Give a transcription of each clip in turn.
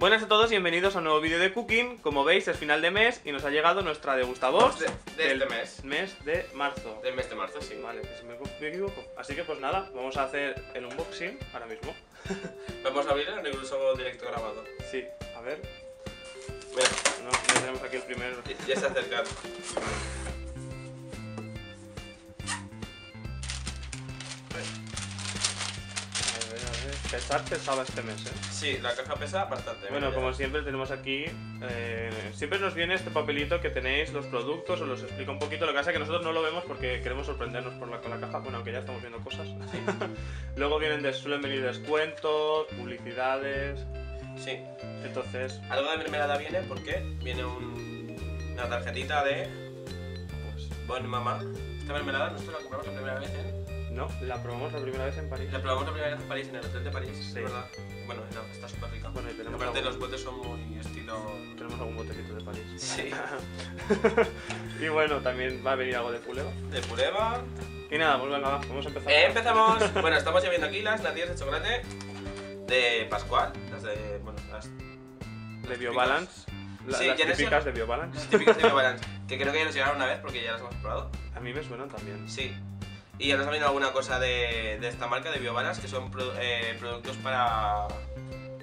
Buenas a todos y bienvenidos a un nuevo vídeo de cooking. Como veis es final de mes y nos ha llegado nuestra degustabox De, de del este mes. mes de marzo. Del mes de marzo, sí. Vale, que si me, me equivoco. Así que pues nada, vamos a hacer el unboxing ahora mismo. Vamos a abrirlo en incluso directo grabado. Sí, a ver. Mira, No, ya tenemos aquí el primer. ya- ya se acercan. Pesar pesaba este mes, eh. Sí, la caja pesa bastante. Bueno, mira, como siempre tenemos aquí, eh, siempre nos viene este papelito que tenéis los productos, os los explico un poquito, lo que pasa es que nosotros no lo vemos porque queremos sorprendernos por la, con la caja, bueno, aunque ya estamos viendo cosas. Luego vienen de, suelen venir descuentos, publicidades, Sí. entonces, Algo de mermelada viene porque viene un- una tarjetita de. Pues, Bon Mamá. Esta mermelada nosotros la compramos la primera vez en. No, la probamos la primera vez en París. La probamos la primera vez en París, en el hotel de París. Sí. ¿verdad? Bueno, no, está súper rica. Bueno, y tenemos Aparte, algo- los botes son muy estilo. Tenemos algún botecito de París. Sí. y bueno, también va a venir algo de puleva. De pureva. Y nada, pues venga, va, vamos a empezar. Eh, empezamos. bueno, estamos viendo aquí las natillas de chocolate de Pascual. Las de. Bueno, las de BioBalance. La- Sí, las típicas de Las BioBalance. típicas de BioBalance, que creo que ya nos llegaron una vez porque ya las hemos probado. A mí me suenan también. Sí. Y ya nos ha venido alguna cosa de, de esta marca, de BioBalance, que son pro- eh, productos para,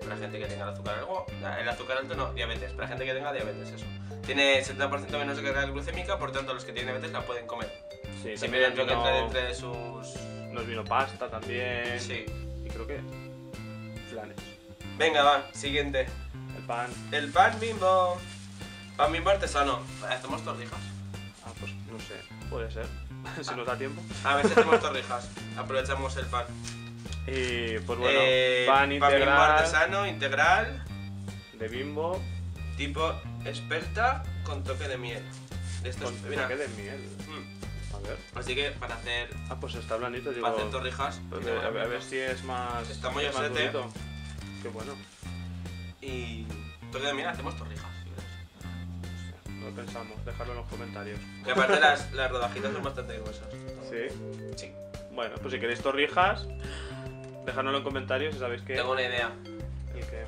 para gente que tenga el azúcar alto. El azúcar alto no, diabetes. Para gente que tenga diabetes, eso. Tiene 70% menos de carga glucémica, por tanto los que tienen diabetes la pueden comer. Sí, Siempre dentro que vino- entre, entre sus... nos vino pasta también. Sí. Y creo que flanes. Venga, va, siguiente. El pan. El pan bimbo. Pan bimbo artesano. Hacemos torrijas. Ah, pues no sé. Puede ser. si nos da tiempo. A ver si hacemos torrijas. Aprovechamos el pan. Y pues bueno, Eh, pan bimbo integral artesano, integral, de bimbo tipo experta con toque de miel. Esto con es, mira. toque de miel. Mm. A ver. Así que para hacer, Ah, pues está blandito. Digo, para hacer torrijas. a ver, a ver- a ver si es más. Está muy más osete. durito. Qué bueno. Y toque de miel hacemos torrijas. Si. No pensamos. Dejarlo en los comentarios. Y aparte las, las rodajitas son bastante gruesas. Sí. Sí. Bueno, pues si queréis torrijas, dejadnoslo en comentarios y sabéis que. Tengo una idea. El que.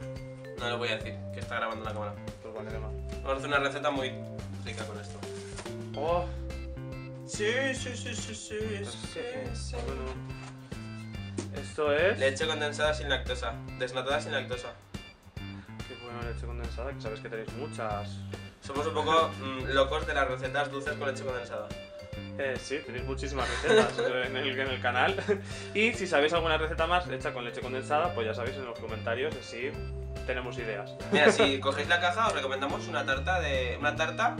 No lo voy a decir, que está grabando la cámara. Pues vale, demás. Vamos a hacer una receta muy rica con esto. Oh, Sí, sí, sí, sí, sí, sí, sí. Bueno, esto es. Leche condensada sin lactosa. Desnatada sin lactosa. Qué bueno, leche condensada, que sabes que tenéis muchas. Somos un poco mm, locos de las recetas dulces con leche condensada. Eh, sí, tenéis muchísimas recetas en el, en el canal. Y si sabéis alguna receta más hecha con leche condensada, pues ya sabéis en los comentarios, así tenemos ideas. Mira, si cogéis la caja os recomendamos una tarta de una tarta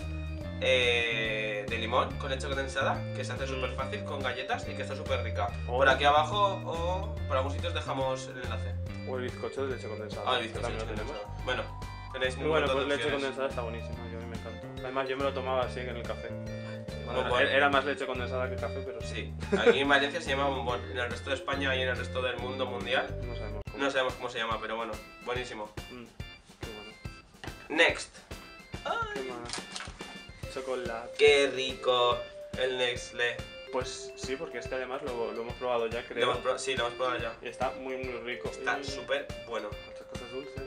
eh, de limón con leche condensada que se hace súper fácil con galletas y que está súper rica. Por aquí abajo o por algún sitio os dejamos el enlace. O el bizcocho de leche condensada. Ah, el bizcocho de leche condensada. Bueno, tenéis Muy un bueno, pues leche condensada está buenísima, yo a mí me encanta. Además, yo me lo tomaba así en el café. Bueno, bueno. era- Era más leche condensada que café, pero sí. Sí, aquí en Valencia se llama bombón. En el resto de España y en el resto del mundo mundial No sabemos cómo. no sabemos cómo se llama, pero bueno, buenísimo. Mm, qué bueno. Next. ¿Qué más? Chocolate. Qué rico el Nextle. Pues sí, porque este además lo, lo hemos probado ya, Lo creo. hemos pro- sí, lo hemos probado ya. Y está muy, muy rico. Está Y súper bueno. Muchas cosas dulces.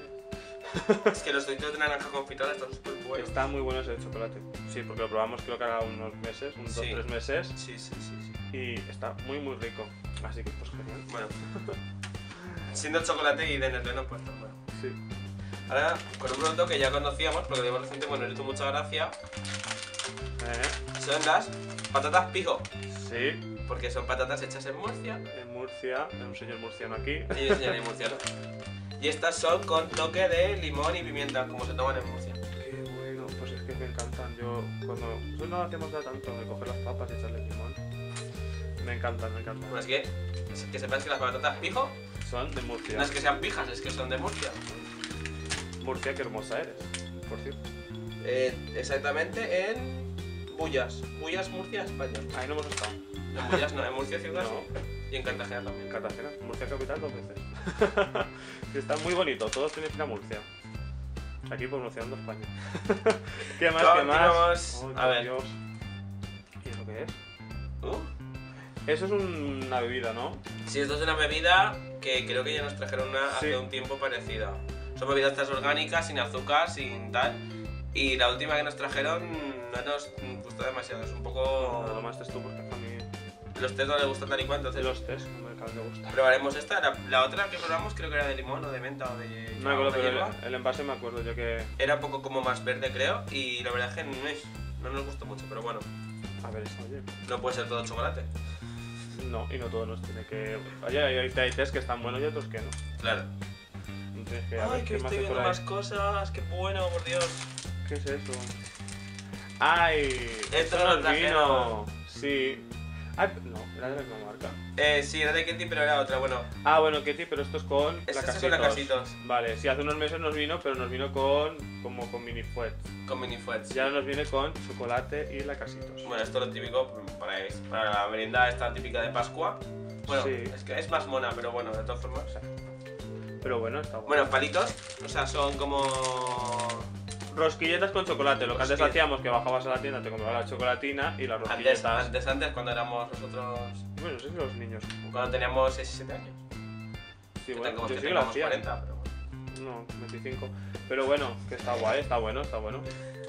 Es que los doritos de naranja confitados están súper buenos. Está muy bueno ese chocolate. Sí, porque lo probamos creo que ahora unos meses, unos dos Sí. tres meses. Sí, sí, sí, sí. Y está muy, muy rico. Así que pues genial. Bueno. Siendo chocolate y de Nestlé pues tan bueno. Sí. Ahora, con un producto que ya conocíamos, porque de reciente, bueno, le hizo mucha gracia, Eh, son las patatas pijo. sí. Porque son patatas hechas en Murcia. En Murcia, hay un señor murciano aquí. Y yo señalé murciano. Y estas son con toque de limón y pimienta, como se toman en Murcia. Qué bueno, pues es que me encantan. Yo cuando nosotros no hacemos ya tanto de coger las papas y echarle limón. Me encantan, me encantan. Bueno, es que, es que sepas que las patatas pijo Son de Murcia. no es que sean pijas, es que son de Murcia. Murcia, qué hermosa eres. Por cierto. Eh, exactamente en Bullas. Bullas, Murcia, España. Ahí no hemos estado. En Bullas no, en Murcia ciudad No. Y en Cartagena En también. Cartagena, Murcia capital dos veces. Está muy bonito, todos tienen que ir a Murcia. Aquí promocionando España. ¿Qué más? ¿Qué más? Ay, A ver. Dios. ¿Y eso qué es? Uh, Eso es una bebida, ¿no? Sí, esto es una bebida que creo que ya nos trajeron una hace un tiempo parecida. Son bebidas estas orgánicas, sin azúcar, sin tal. Y la última que nos trajeron no nos gustó demasiado. Es un No, lo poco. más tú porque Los test no les gustan tal y cual, entonces. los test no me acaban de gustar. Probaremos esta. La, la otra que probamos creo que era de limón o de menta o de. No me acuerdo, pero el, el envase me acuerdo yo que... Era un poco como más verde, creo. Y la verdad es que no, es- no nos gustó mucho, pero bueno. A ver, oye... No puede ser todo chocolate. No, y no todo nos tiene que... Oye, hay, hay, test que están buenos y otros que no. Claro. Entonces, que, a Ay, ver, que ¿qué más estoy viendo más cosas. Qué bueno, por Dios. ¿Qué es eso? ¡Ay! Esto eso nos trajeron. vino. Sí. No, era de la misma marca. Eh, sí, era de Ketty, pero era otra. Bueno, Ah, bueno, Ketty, pero esto es con Esta es lacasitos. con lacasitos. Vale, sí, hace unos meses nos vino, pero nos vino con como con mini fuet. con mini fuets. Ya nos viene con chocolate y lacasitos. Bueno, esto es lo típico para, para la merienda esta típica de Pascua. Bueno, Sí. es que es más mona, pero bueno, de todas formas. Pero bueno, está bueno. Bueno, palitos, o sea, son como. Rosquilletas con chocolate. Lo que antes hacíamos que bajabas a la tienda, te comprabas la chocolatina y las rosquilletas. antes, antes, cuando éramos nosotros. Bueno, no sé si los niños. Cuando teníamos 6 7 años. Sí, bueno, yo sí que lo tengamos hacía. 40, pero bueno. No, 25. Pero bueno, que está guay, está bueno, está bueno.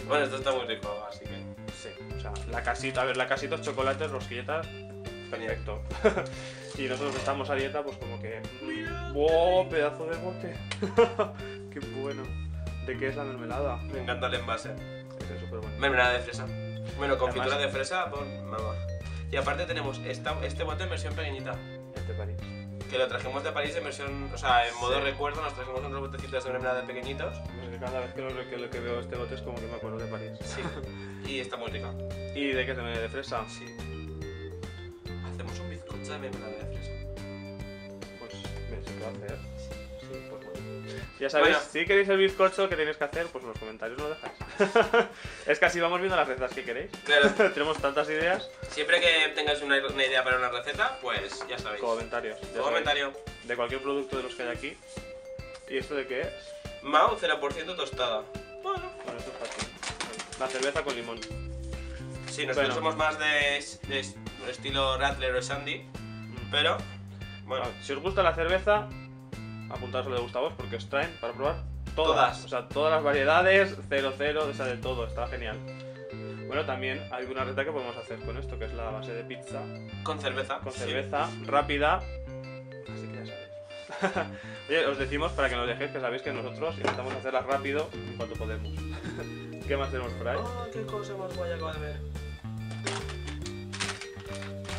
Bueno, esto está muy rico, así que. Sí, o sea, la casita, a ver, la casita, chocolates, rosquilletas, perfecto. y nosotros estamos a dieta, pues como que. ¡Wow! Pedazo de bote. ¡Qué bueno! ¿De qué es la mermelada? Me encanta el envase. Es súper bueno. Mermelada de fresa. Bueno, confitura Además- de fresa, mamá. Y aparte tenemos esta, este bote en versión pequeñita. Este París. Que lo trajimos de París en versión, o sea, en modo Sí. recuerdo, nos trajimos unos botecitos de mermelada de pequeñitos. Que cada vez que, lo, que, lo que veo este bote es como que me acuerdo de París. Sí. y está muy rica. ¿Y de qué se me de fresa? Sí. Hacemos un bizcocho de mermelada de fresa. Pues me se puede hacer. Ya sabéis, Bueno. si queréis el bizcocho, ¿qué tenéis que hacer? Pues en los comentarios lo dejáis. es que así vamos viendo las recetas que queréis. Claro, Tenemos tantas ideas. siempre que tengáis una, una idea para una receta, pues ya sabéis. Comentarios. ya sabéis. Comentario. De cualquier producto de los que hay aquí. ¿Y esto de qué es? Mau 0% tostada. Bueno. Bueno, esto es fácil. La cerveza con limón. Sí, nosotros Bueno. somos más de, de estilo Rattler o Sandy, pero bueno, Ah, Si os gusta la cerveza, apuntaos a lo de Gustavos porque os traen para probar todas. Todas. O sea, todas las variedades, 00, o sea, de todo, está genial. Bueno, también hay una receta que podemos hacer con esto, que es la base de pizza con cerveza. con sí. cerveza rápida. Así que ya sabéis. Oye, os decimos para que nos dejéis que sabéis que nosotros intentamos hacerlas rápido en cuanto podemos. ¿Qué más tenemos por ahí? Oh, qué cosa más guay acabo de ver.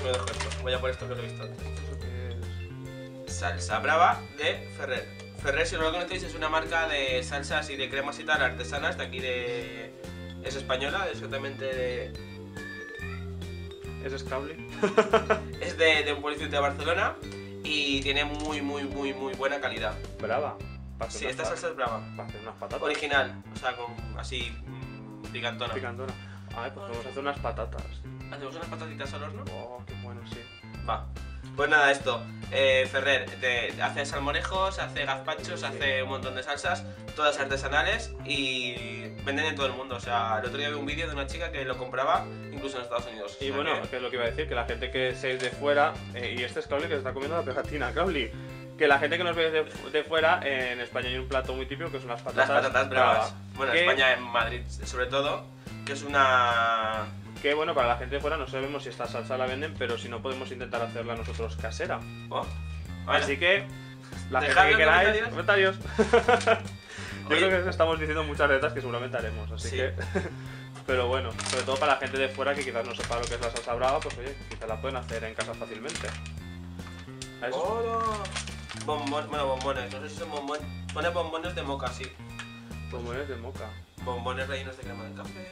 Me dejo esto, voy a por esto que lo he visto antes. Salsa brava de Ferrer. Ferrer, si no lo conocéis, es una marca de salsas y de cremas y tal artesanas de aquí de... Es española, exactamente de... ¿Es? Es de, de un pueblecito de Barcelona y tiene muy, muy, muy, muy buena calidad. Brava. Sí, esta salsa es brava. Para hacer unas patatas. Original, o sea, con así mm, picantona. Picantona. Ay, pues podemos hacer unas patatas. Hacemos unas patatitas al horno. Oh, qué bueno, sí. Va. Pues nada, esto. Eh, Ferrer te- hace salmorejos, hace gazpachos, hace un montón de salsas, todas artesanales y venden en todo el mundo. O sea, el otro día vi un vídeo de una chica que lo compraba incluso en Estados Unidos. O Y sea bueno, que- que es lo que iba a decir, que la gente que seáis de fuera, eh, y este es Crowley que se está comiendo la pegatina, Crowley, que la gente que nos ve de, de fuera, eh, en España hay un plato muy típico que son las las patatas, patatas bravas. bravas. Bueno, en que, España, en Madrid sobre todo, que es una... que bueno, para la gente de fuera no sabemos si esta salsa la venden, pero si no podemos intentar hacerla nosotros casera. Oh, Así que, la gente que queráis, comentarios. Yo Oye. creo que estamos diciendo muchas recetas que seguramente haremos, así Sí. que... Pero bueno, sobre todo para la gente de fuera que quizás no sepa lo que es la salsa brava, pues oye, quizás la pueden hacer en casa fácilmente. Eso-. Bombón, bueno, bombones, no sé si son bombones. Pone bombones de moca, sí. Como es de moca. Bombones rellenos de crema de café.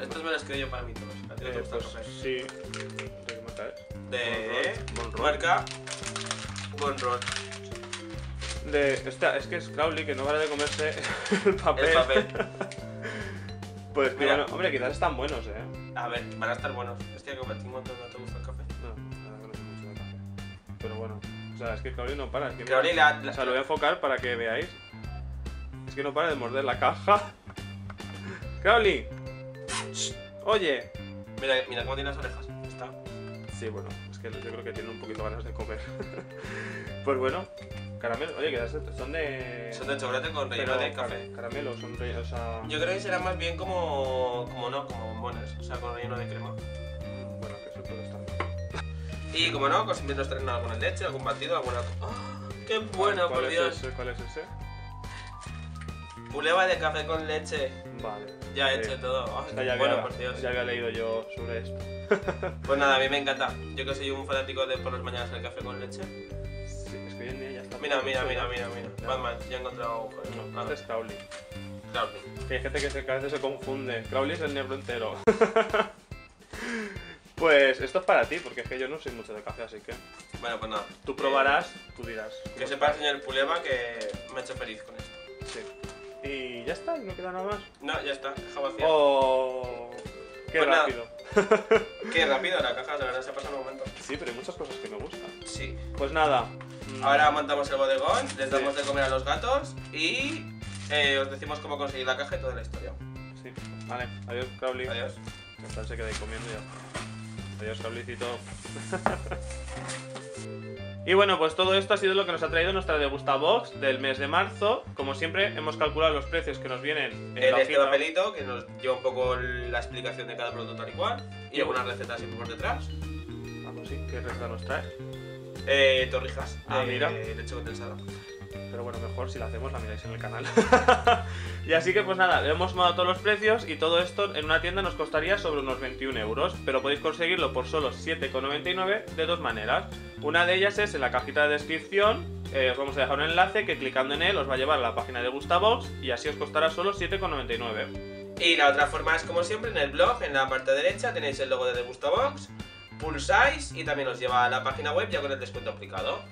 Estos me los creo yo para mí todos. ¿A ti no te Eh, gusta el pues café? sí. ¿De qué marca es? De Bonroll. marca. De. Hostia, es que es Crowley que no para de comerse el papel. El papel. Pues Mira. bueno, hombre, quizás están buenos, eh. A ver, van a estar buenos. Hostia, que montón no te gusta el café. No, la verdad que no sé mucho de café. Pero bueno, o sea, es que Crowley no para. Es que Crowley la, la- O sea, lo voy a enfocar para que veáis. Es que no para de morder la caja. Crowley. Oye. Mira, mira cómo tiene las orejas. Está. Sí, bueno, es que yo creo que tiene un poquito ganas de comer. pues bueno, caramelo. Oye, que son de. Son de chocolate con relleno de café. car- Caramelo, son rellenos. O sea. Yo creo que será más bien como. como no, como bombones, o sea, con relleno de crema. mm, Bueno, que eso puede estar. Y como no, pues siempre nos traen alguna leche, algún batido, alguna. ¡Ah! ¡Qué bueno, ¿Cuál por es Dios! ese? ¿Cuál es ese? Puleva de café con leche. Vale. Ya he Sí. hecho todo. ¡Ay, Esta qué ya, bueno, había, por Dios! ya había leído yo sobre esto. Pues nada, a mí me encanta. Yo que soy un fanático de por las mañanas el café con leche. Sí, es que hoy en día ya está. Mira, mira, mira, mira, mira. Ya. Batman, ya he encontrado. No, Nada, este es Crowley. claro. Que hay gente que, se, que a veces se confunde. Crowley es el negro entero. pues esto es para ti, porque es que yo no soy mucho de café, así que Bueno, pues nada. tú probarás, tú dirás. Que sepa, señor Puleva, que me ha hecho feliz con esto. Sí. Ya está, no queda nada más. No, ya está, caja vacía. Oh, qué Pues nada. rápido. Qué rápido la caja, de verdad, se pasa en un momento. Sí, pero hay muchas cosas que me gustan. Sí. Pues nada. mm, Ahora montamos el bodegón, les Sí. damos de comer a los gatos y eh, os decimos cómo conseguir la caja y toda la historia. Sí. Vale, adiós, Crowley. Adiós. Tal se queda ahí comiendo ya. Adiós, Crowleycito. Y bueno, pues todo esto ha sido lo que nos ha traído nuestra Degusta Box del mes de marzo. Como siempre, hemos calculado los precios que nos vienen en este hojita. papelito que nos lleva un poco la explicación de cada producto tal y cual y algunas recetas siempre por detrás. Vamos, sí, ¿qué receta nos trae? Eh, torrijas Ah, de mira. leche condensada. Bueno, mejor si la hacemos la miráis en el canal. y así que pues nada, hemos sumado todos los precios y todo esto en una tienda nos costaría sobre unos 21 euros, pero podéis conseguirlo por solo 7,99 de dos maneras. Una de ellas es en la cajita de descripción, eh, os vamos a dejar un enlace que clicando en él os va a llevar a la página de Gustabox y así os costará solo 7,99. Y la otra forma es como siempre en el blog, en la parte derecha tenéis el logo de Degustabox, pulsáis y también os lleva a la página web ya con el descuento aplicado.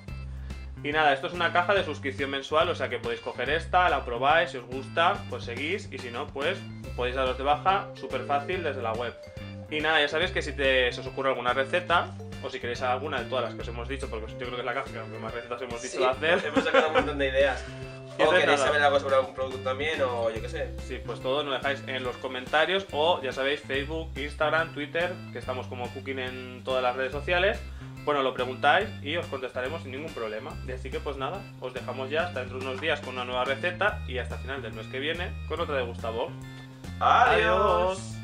Y nada, esto es una caja de suscripción mensual, o sea que podéis coger esta, la probáis, si os gusta, pues seguís, y si no, pues podéis daros de baja súper fácil desde la web. Y nada, ya sabéis que si te, se os ocurre alguna receta, o si queréis alguna de todas las que os hemos dicho, porque yo creo que es la caja que más recetas hemos dicho Sí, de hacer, Hemos sacado un montón de ideas. O queréis saber algo sobre algún producto también, o yo qué sé. sí, pues todo nos dejáis en los comentarios, o ya sabéis, Facebook, Instagram, Twitter, que estamos como Cooking en todas las redes sociales. Bueno, lo preguntáis y os contestaremos sin ningún problema. Y así que pues nada, os dejamos ya hasta dentro de unos días con una nueva receta y hasta final del mes que viene con otra de Gustavo. Adiós.